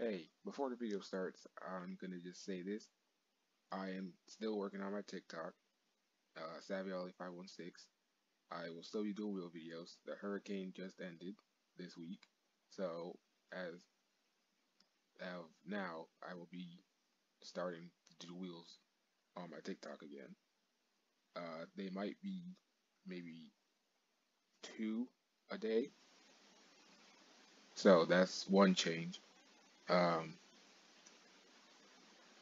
Hey, before the video starts, I'm gonna just say this. I am still working on my TikTok, uh, SavvyAlloy516. I will still be doing wheel videos. The hurricane just ended this week, so as of now, I will be starting to do wheels on my TikTok again. Uh, they might be maybe two a day, so that's one change. Um,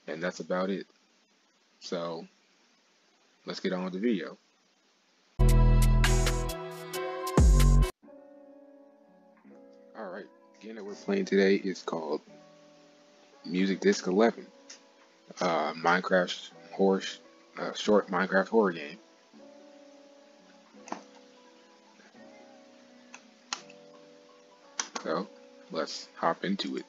and that's about it. So let's get on with the video. Alright, the game that we're playing today is called Music Disc 11. Uh, Minecraft horror, uh, short Minecraft horror game. So let's hop into it.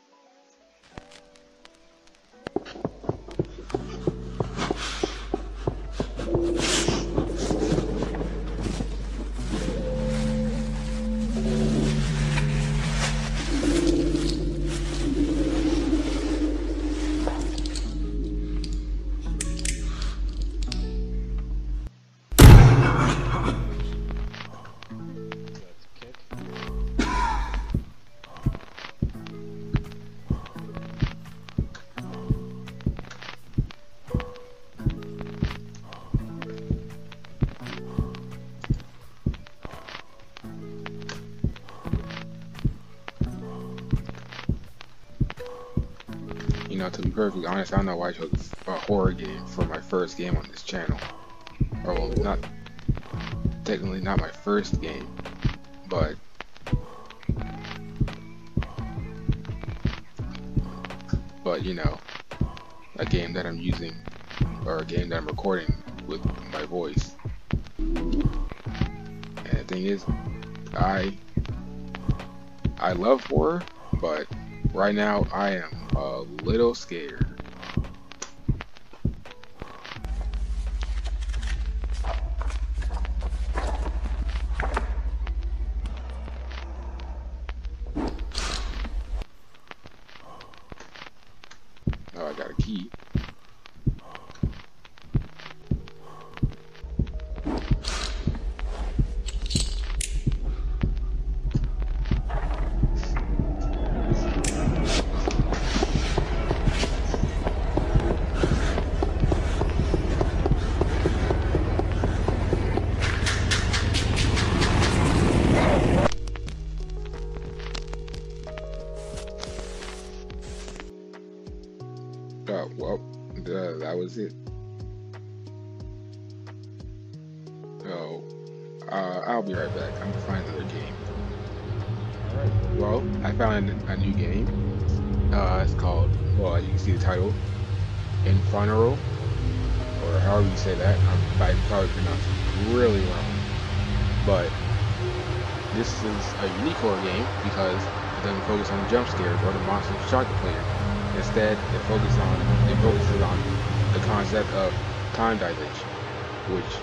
To be perfectly honest, I don't know why I chose a horror game for my first game on this channel. Or, well, not technically not my first game, but but you know, a game that I'm using or a game that I'm recording with my voice. And the thing is, I I love horror, but right now I am a little scared. Oh, I got a key. Found a new game. Uh, it's called, well, you can see the title, Inferno, or however you say that. I'm, I probably pronounced it really wrong. But, this is a unique horror game because it doesn't focus on jump scares or the monster shock player. Instead, it focuses on it focuses on the concept of time dilation, which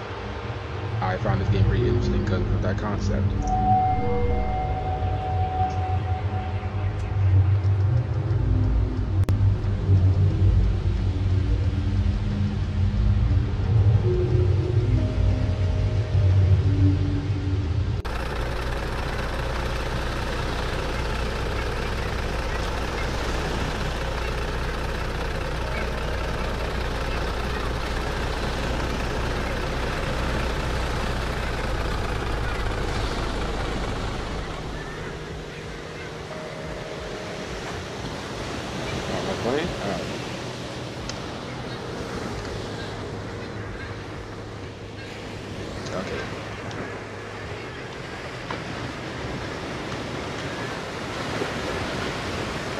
I found this game pretty interesting because of that concept. Am I playing? Alright. Okay.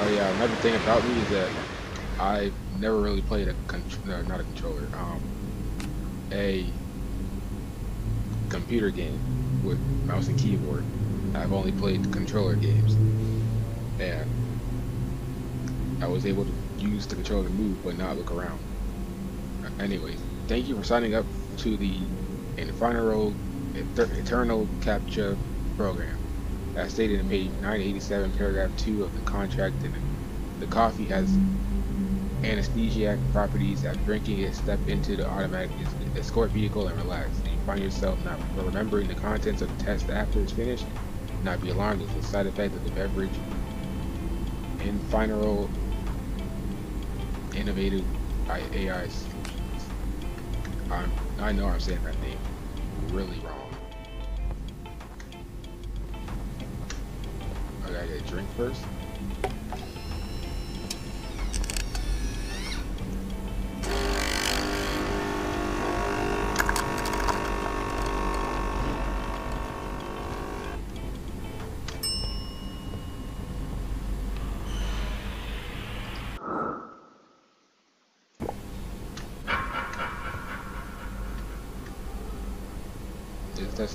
Oh yeah, another thing about me is that I've never really played a no, not a controller, um, a computer game with mouse and keyboard. I've only played controller games, and I was able to use the controller to move but not look around. Anyways, thank you for signing up to the Inferno Eternal Capture Program. As stated in page 987, paragraph 2 of the contract and The coffee has anesthesiac properties that drinking it step into the automatic escort vehicle and relax. And you find yourself not remembering the contents of the test after it's finished. Not be alarmed as the side effect of the beverage. Infinal innovative AI. I'm, I know I'm saying that name really wrong. I gotta get a drink first.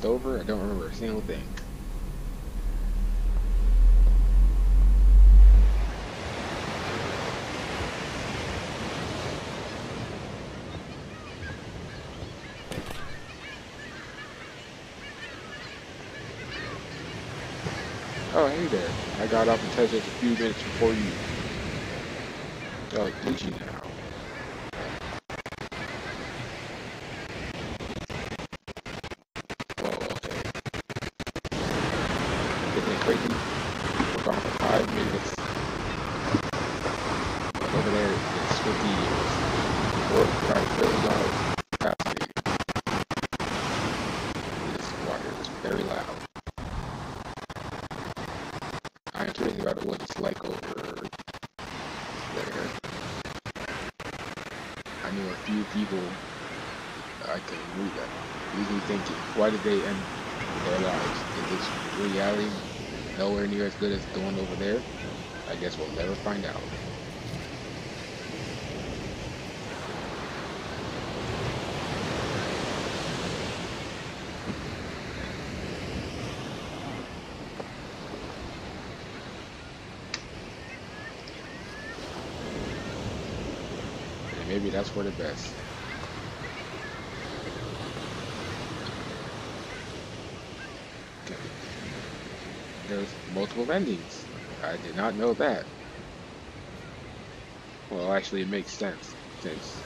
Over? I don't remember a single thing. Oh, hey there. I got off the test just a few minutes before you. Oh, did you now? Why it's 50 years it's very loud. I ain't really about what it's like over there. I knew a few people. I can read them. Easy thinking. Why did they end their lives? Is this reality nowhere near as good as one over there? I guess we'll never find out. maybe that's for the best. there's multiple endings. I did not know that. Well, actually, it makes sense since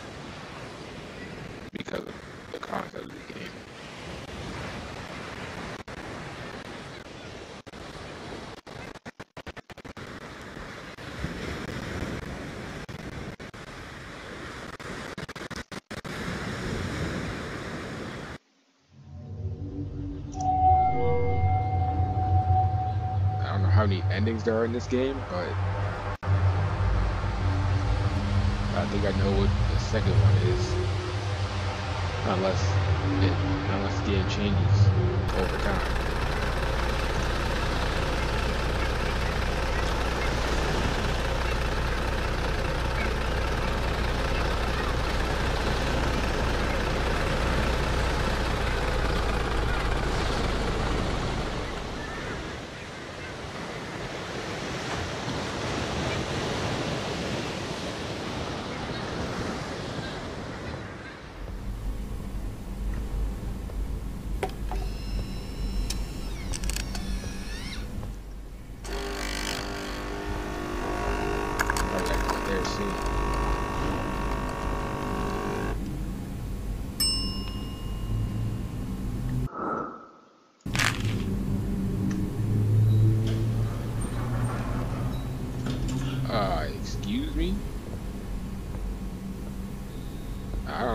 because of the concept of the game. There are in this game, but I think I know what the second one is. Unless it, unless the game changes over time.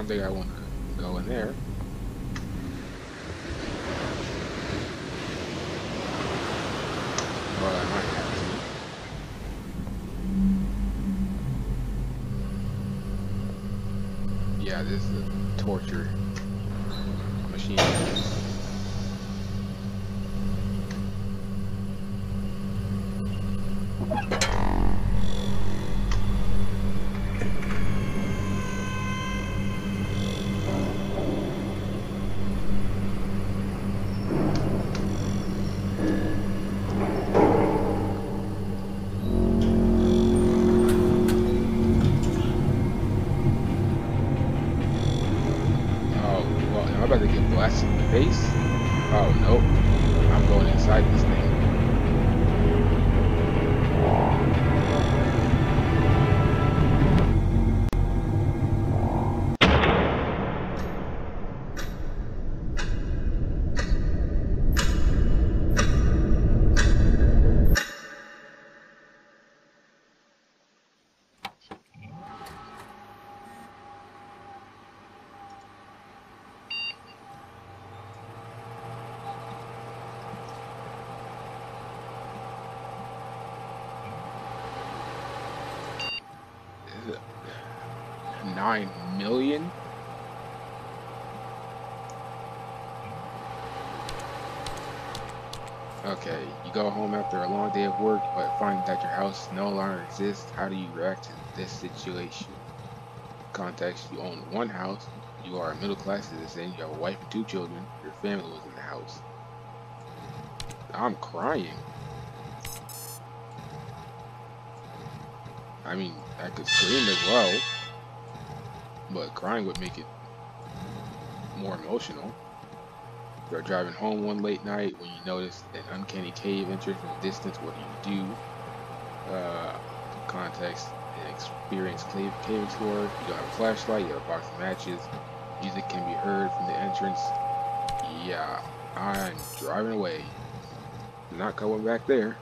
Think I want to go in there. I might have to. Yeah, this is torture Nine million? Okay, you go home after a long day of work, but find that your house no longer exists. How do you react to this situation? Context, you own one house, you are a middle class citizen, you have a wife and two children, your family was in the house. I'm crying. I mean, I could scream as well, but crying would make it more emotional. You're driving home one late night when you notice an uncanny cave entrance from a distance. What do you do? Uh, context, an experienced cave, cave explorer. You don't have a flashlight, you have a box of matches. Music can be heard from the entrance. Yeah, I'm driving away. Not going back there.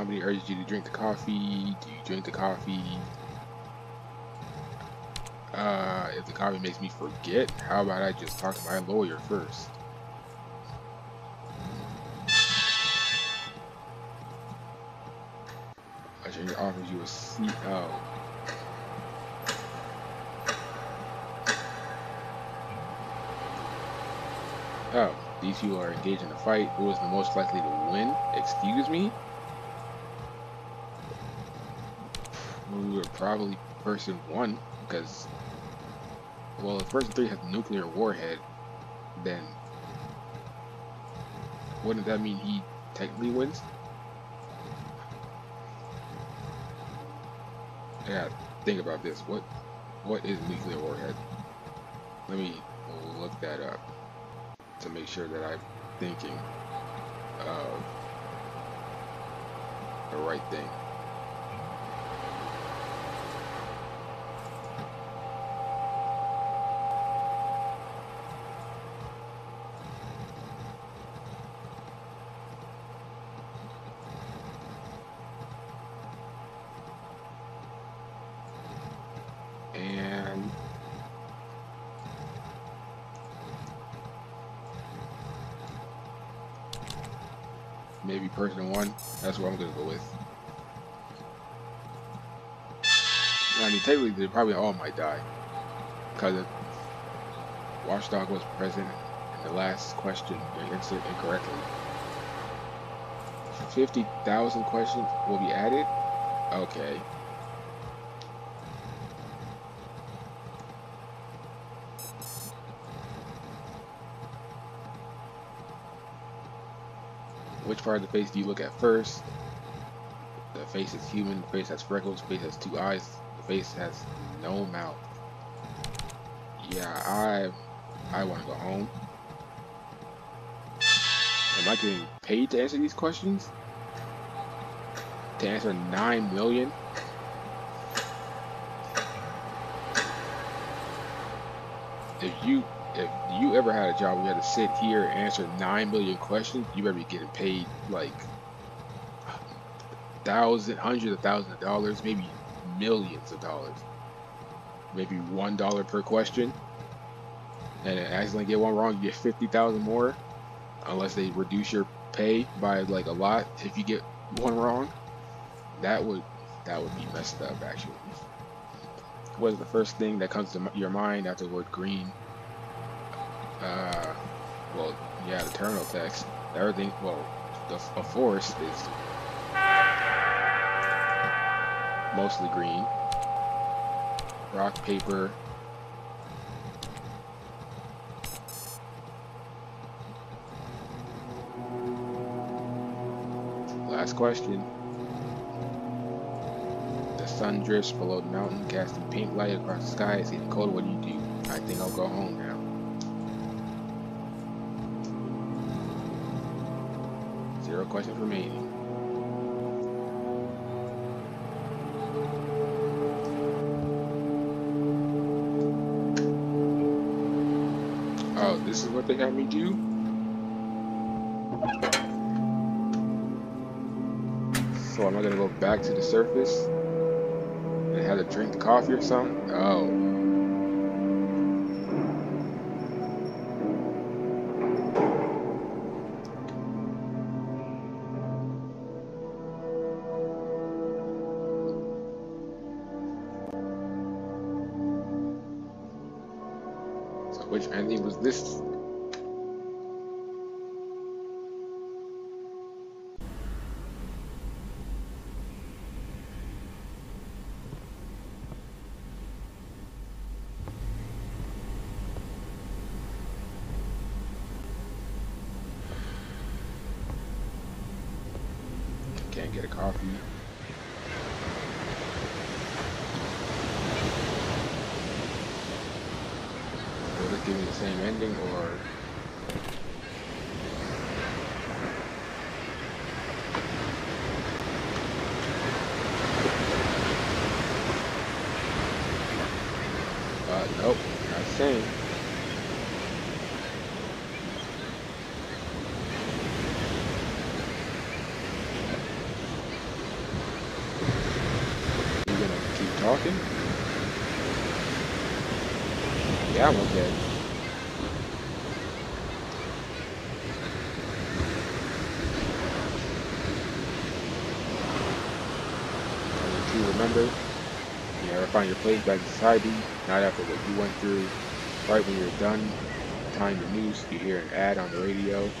A company urges you to drink the coffee. Do you drink the coffee? Uh, if the coffee makes me forget, how about I just talk to my lawyer first? Usher offers you a seat. Oh. Oh, these two are engaged in a fight. Who is the most likely to win? Excuse me? We were probably person one, because, well, if person three has a nuclear warhead, then wouldn't that mean he technically wins? Yeah, think about this. What, what is nuclear warhead? Let me look that up to make sure that I'm thinking of the right thing. Maybe person one. That's what I'm gonna go with. I mean, technically, they probably all might die because Watchdog was present in the last question they answered incorrectly. 50,000 questions will be added? Okay. Which part of the face do you look at first? The face is human, the face has freckles, the face has two eyes, the face has no mouth. Yeah, I I want to go home. Am I getting paid to answer these questions? To answer 9 million? If you if you ever had a job where you had to sit here and answer nine million questions, you better be getting paid like thousand, hundreds of thousands of dollars, maybe millions of dollars. Maybe one dollar per question. And accidentally get one wrong, you get fifty thousand more. Unless they reduce your pay by like a lot if you get one wrong. That would that would be messed up actually. What is the first thing that comes to your mind after the word green? Uh, well, yeah, the terminal text, everything, well, the a forest is mostly green. Rock, paper. Last question. The sun drifts below the mountain, casting pink light across the sky. It's getting cold. What do you do? I think I'll go home now. Zero questions remaining. Oh, this is what they had me do? So I'm I gonna go back to the surface and have to drink coffee or something? Oh. This? Me the same ending or uh nope, not the same. You gonna keep talking? Yeah, I'm okay. And you remember, you ever find your place back in society, not after what you went through, right when you're done, tying the news, you hear an ad on the radio.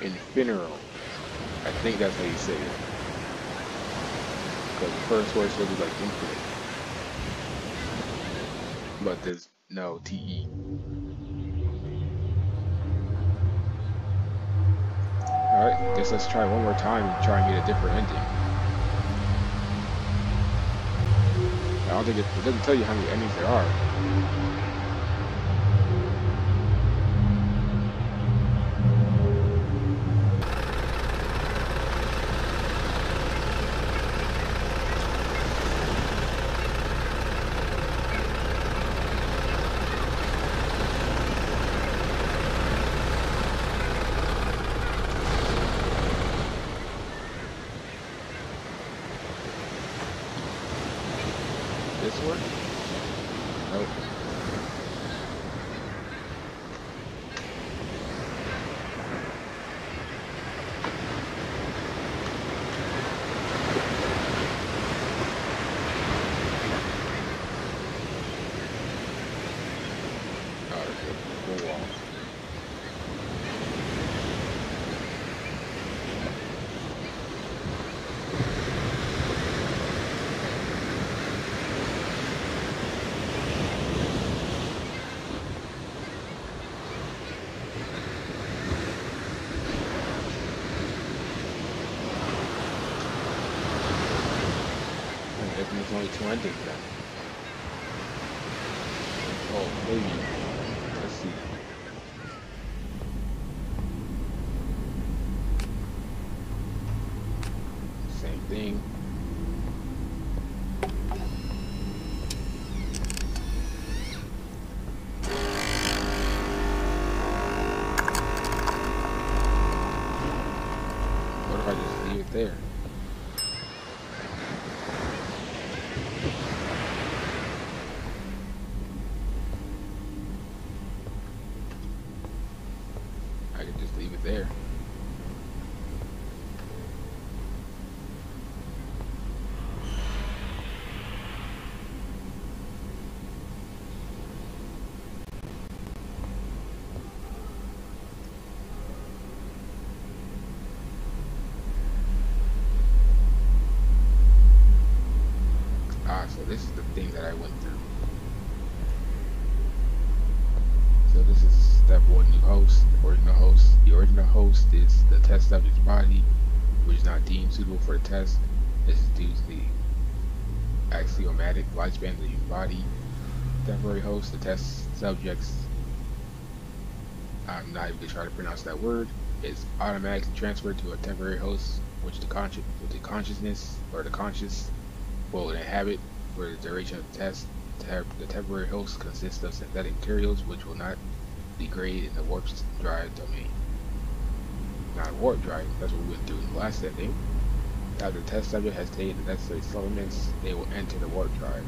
In Infineral. I think that's how you say it. Because the first word should be like infinite. But there's no TE. Alright, guess let's try one more time and try and get a different ending. I don't think it, it doesn't tell you how many endings there are. Twenty. Leave it there. Ah, so this is the thing that I went through. So this is step one, new host, original host. The is the test subject's body, which is not deemed suitable for the test. This is due to the axiomatic lifespan of the human body. Temporary host, the test subject's, I'm not even gonna try to pronounce that word, is automatically transferred to a temporary host, which the conscious, the consciousness or the conscious will inhabit for the duration of the test. The temporary host consists of synthetic materials which will not degrade in the warp drive domain. Not warp drive, that's what we went through in the last setting. After the test subject has taken the necessary supplements, they will enter the warp drive.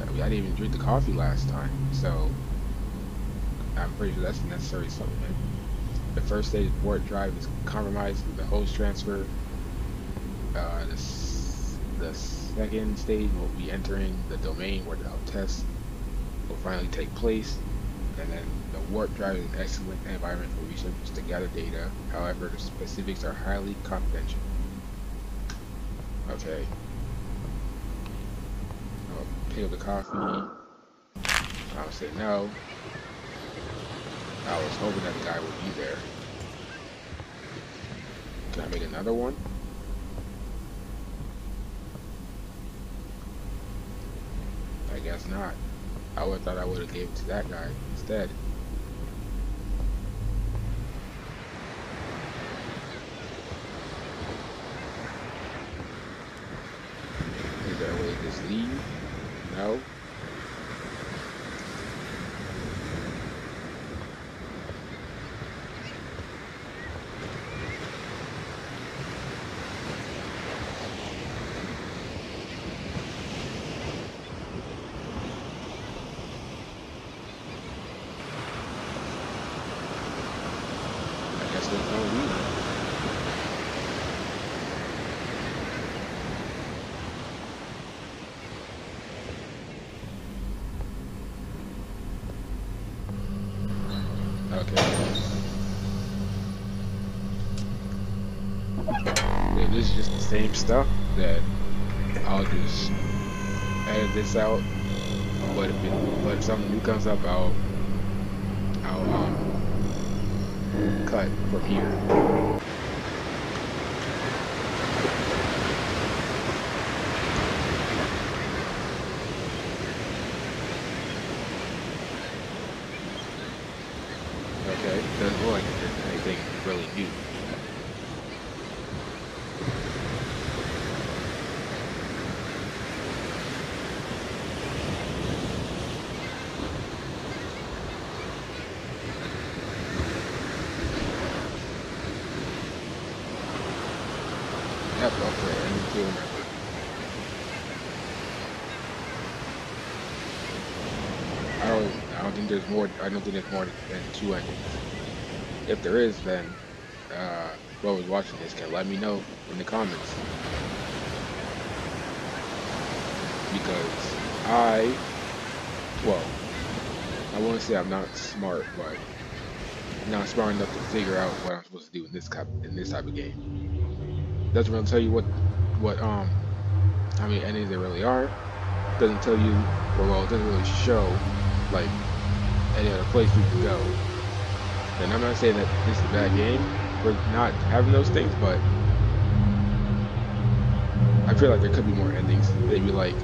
I didn't even drink the coffee last time, so I'm pretty sure that's a necessary supplement. The first stage of warp drive is compromised the host transfer. Uh, the, the second stage will be entering the domain where the test will finally take place. And then the warp drive is an excellent environment for researchers to gather data. However, the specifics are highly confidential. Okay. Oh, I'll pay the coffee. I'll say no. I was hoping that the guy would be there. Can I make another one? I guess not. I would have thought I would have gave it to that guy instead. Is there a way to just leave? No. Okay. This is just the same stuff, that I'll just edit this out. But if it, but if something new comes up, I'll um cut from here. Okay, doesn't look like anything really new. Yep, okay, I need to remember. I don't, I don't think there's more. I don't think there's more than two endings. If there is, then uh, whoever's watching this can let me know in the comments because I, well, I won't say I'm not smart, but I'm not smart enough to figure out what I'm supposed to do in this type in this type of game. Doesn't really tell you what what um how many endings there really are. Doesn't tell you, or well, it doesn't really show like any other place we could go. And I'm not saying that this is a bad game for not having those things, but I feel like there could be more endings. Maybe like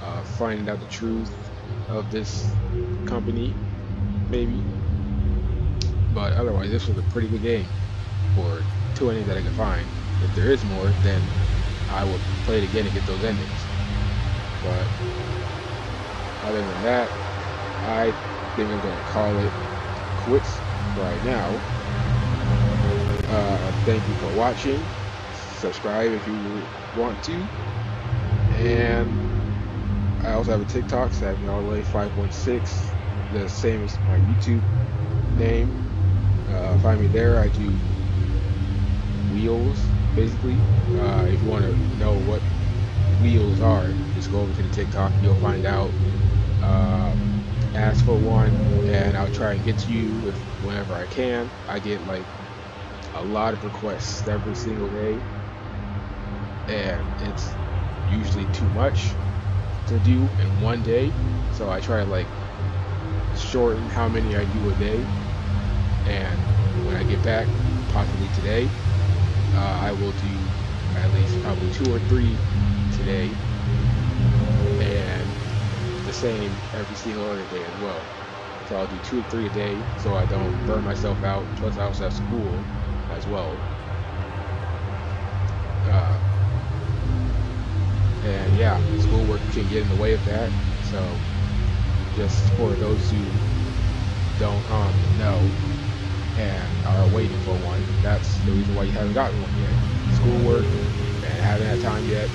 uh, finding out the truth of this company, maybe. But otherwise, this was a pretty good game for two endings that I could find. If there is more, then I will play it again and get those endings. But other than that, I think I'm going to call it quits right now. Uh, thank you for watching. Subscribe if you want to. And I also have a TikTok, SavvyAllDayLay516, the same as my YouTube name. Uh, find me there. I do wheels, basically. Uh, if you want to know what wheels are, just go over to the TikTok. You'll find out. Uh, ask for one, and I'll try and get to you if whenever I can. I get like a lot of requests every single day, and it's usually too much to do in one day. So I try to like shorten how many I do a day, and when I get back, possibly today, uh, I will do at least probably two or three today, same every single other day as well. So I'll do two or three a day so I don't burn myself out. Plus I also have school as well. Uh, and yeah, schoolwork can get in the way of that. So just for those who don't um, know and are waiting for one, that's the reason why you haven't gotten one yet. Schoolwork and haven't had time yet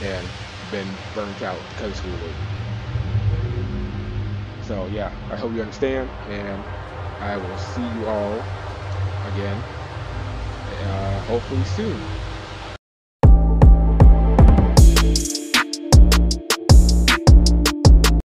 and been burnt out because of schoolwork. So yeah, I hope you understand, and I will see you all again, uh, hopefully soon.